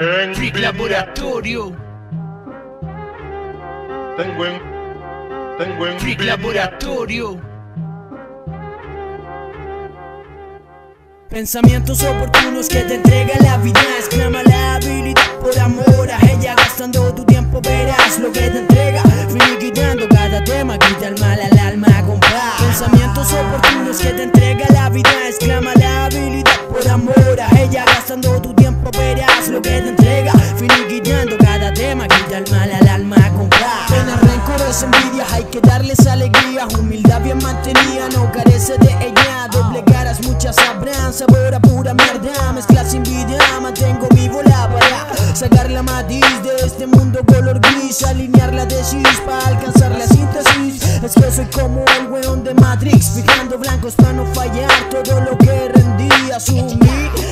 Freak Laboratorio. Tengo en. Tengo en. Freak Laboratorio. Pensamientos oportunos que te entrega la vida Exclama la habilidad por amor a ella Gastando tu tiempo verás lo que te entrega Finiquitando cada tema Quita el mal al alma con paz Pensamientos oportunos que te entrega la vida Exclama la habilidad por amor a ella Gastando tu tiempo verás lo que te entrega. Finiquitando cada tema Quita el mal al alma con paz Penas, rencores, envidias Hay que darles alegría. Humildad bien mantenida No carece de ella. Doble caras muchas sabrán sabor a pura mierda. Mezclas sin vida, mantengo vivo la para Sacar la matiz de este mundo color gris Alinear la tesis para alcanzar la síntesis. Es que soy como el weón de Matrix Fijando blancos para no fallar. Todo lo que rendí, asumí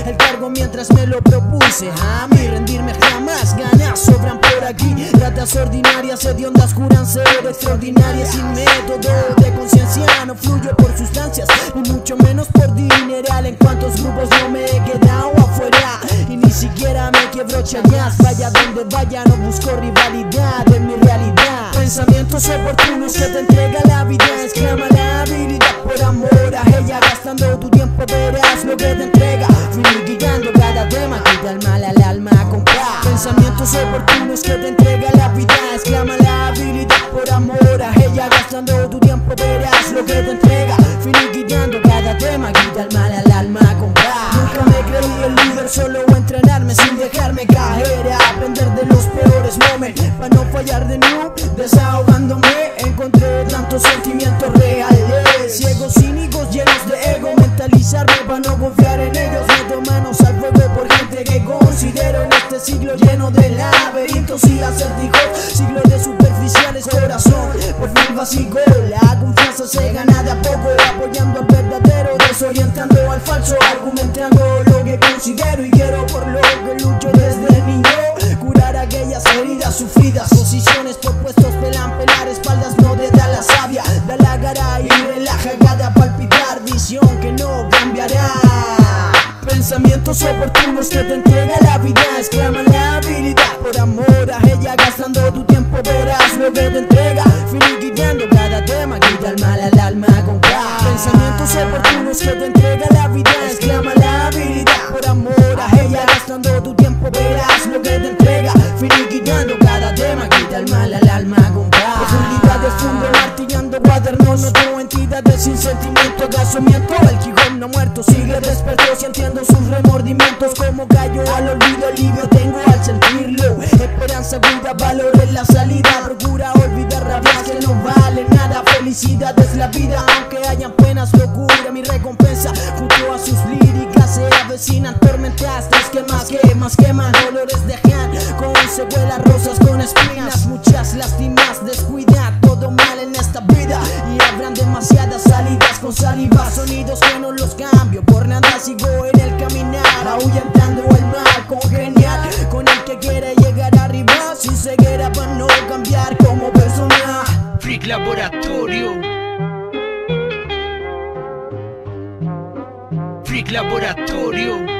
El cargo mientras me lo propuse. A mí rendirme jamás, ganas sobran por aquí. Ratas ordinarias, hediondas juran ser extraordinarias. Sin método de conciencia No fluyo por sustancias, ni mucho menos por dineral. En cuantos grupos no me he quedado afuera Y ni siquiera me quiebro chañas. Vaya donde vaya, no busco rivalidad en mi realidad. Pensamientos oportunos que te entrega la vida Exclama la habilidad por amor a ella. Gastando tu tiempo verás lo que te Pensamientos oportunos que te entrega la vida Exclama la habilidad por amor a ella Gastando tu tiempo verás lo que te entrega Finiquitando cada tema, quita el mal al alma con paz Nunca me creí el líder, solo entrenarme sin dejarme caer A aprender de los peores momentos Para no fallar de nuevo, desahogándome Encontré tantos sentimientos reales Ciegos, cínicos, llenos de ego Mentalizarme para no confiar en ellos Meto manos al fuego por gente que considero En este siglo lleno de laberintos y acertijos Siglo de superficiales corazón Por fin vacío, la confianza se gana de a poco Apoyando al verdadero, desorientando al falso Argumentando lo que considero y quiero por lo que lucho desde niño. Curar aquellas heridas sufridas Posiciones por puestos pelan, pelar espaldas no te da la sabia Da la cara y relaja cada palpitar Visión que no cambiará Pensamientos oportunos que te entrega la vida Exclama la habilidad por amor a ella Gastando tu tiempo verás lo que te entrega Finiquitando cada tema Quita el mal al alma con paz Pensamientos oportunos que te entrega la vida Exclama la habilidad por amor a ella Gastando tu tiempo verás lo que te entrega Finiquitando cada tema Quita el mal al alma con paz Profundidad de fondo martillando cuadernos No tengo entidades sin sentimiento Gasamiento el Quijón no muerto Sigue despertó sintiendo sus remordimientos Como gallo al olvido alivio tengo al sentirlo. Esperanza, vida, valor en la salida Procura olvidar rabias que no valen nada. Felicidad es la vida aunque hayan penas Locura mi recompensa junto a sus líricas. Se avecinan tormentas Las que más quemas queman Dolores dejan con secuelas rosas con espinas Muchas lástimas descuida todo mal en esta vida Y habrán demasiadas salidas con saliva Sonidos que no los cambio Por nada sigo en el caminar Ahuyentando el mal con genial Con el que quiere llegar arriba Sin ceguera para no cambiar como persona Freak Laboratorio. Freak Laboratorio.